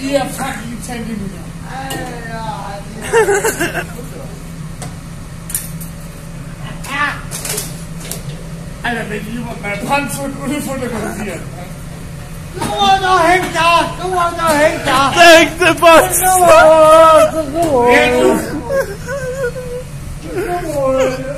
Yeah, fuck you, take me now. Alter, wenn jemand mal Panzer und Uniform organisiert. No one no hängt da! No one no hängt da! Denk the box! No one! No one!